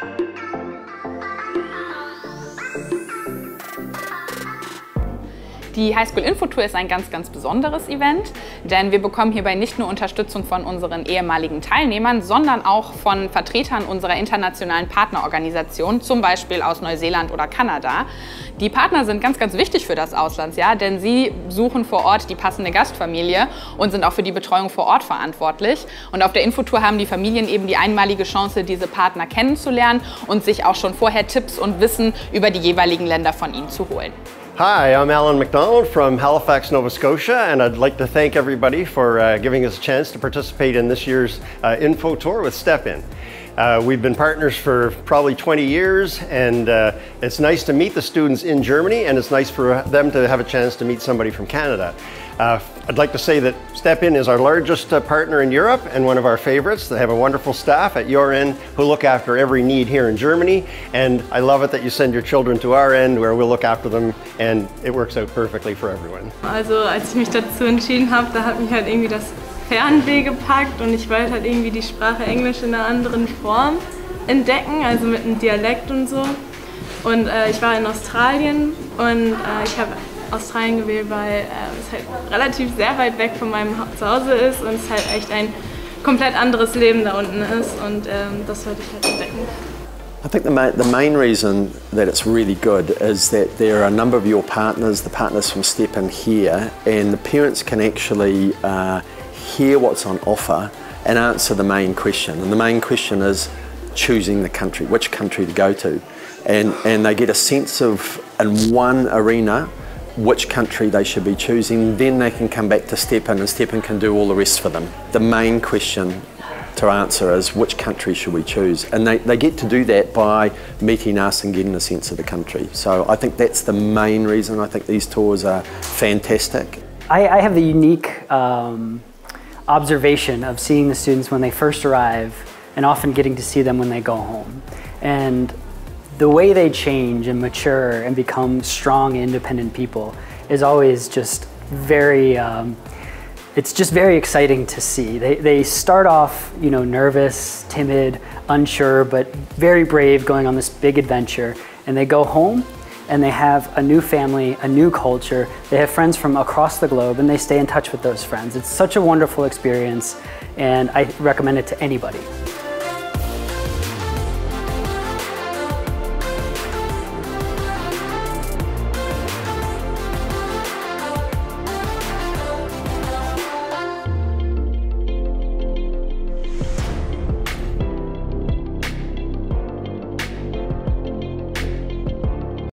thank you Die Highschool Infotour ist ein ganz, ganz besonderes Event, denn wir bekommen hierbei nicht nur Unterstützung von unseren ehemaligen Teilnehmern, sondern auch von Vertretern unserer internationalen Partnerorganisationen, zum Beispiel aus Neuseeland oder Kanada. Die Partner sind ganz, ganz wichtig für das Auslandsjahr, denn sie suchen vor Ort die passende Gastfamilie und sind auch für die Betreuung vor Ort verantwortlich. Und auf der Infotour haben die Familien eben die einmalige Chance, diese Partner kennenzulernen und sich auch schon vorher Tipps und Wissen über die jeweiligen Länder von ihnen zu holen. Hi, I'm Alan McDonald from Halifax, Nova Scotia, and I'd like to thank everybody for uh, giving us a chance to participate in this year's uh, info tour with Stepin. Uh, we've been partners for probably 20 years, and uh, it's nice to meet the students in Germany, and it's nice for them to have a chance to meet somebody from Canada. Uh, I'd like to say that Stepin is our largest uh, partner in Europe and one of our favorites. They have a wonderful staff at your end who look after every need here in Germany. And I love it that you send your children to our end where we'll look after them and it works out perfectly for everyone. Also als ich mich dazu entschieden habe, da hat mich halt irgendwie das Fernweh gepackt und ich wollte halt irgendwie die Sprache Englisch in einer anderen Form entdecken, also mit einem Dialekt und so. Und äh, ich war in Australien und äh, ich habe Australien gewählt, weil äh, es halt relativ sehr weit weg von meinem Zuhause ist und es halt echt ein komplett anderes Leben da unten ist und ähm, das wollte ich halt entdecken. I think the main, the main reason that it's really good is that there are a number of your partners, the partners from Step In here, and the parents can actually uh, hear what's on offer and answer the main question. And the main question is choosing the country, which country to go to. And, and they get a sense of, in one arena, which country they should be choosing, then they can come back to Stepin and Stepin can do all the rest for them. The main question to answer is which country should we choose? And they, they get to do that by meeting us and getting a sense of the country. So I think that's the main reason I think these tours are fantastic. I, I have the unique um, observation of seeing the students when they first arrive and often getting to see them when they go home. And the way they change and mature and become strong, independent people is always just very, um, it's just very exciting to see. They, they start off, you know, nervous, timid, unsure, but very brave going on this big adventure. And they go home and they have a new family, a new culture. They have friends from across the globe and they stay in touch with those friends. It's such a wonderful experience and I recommend it to anybody.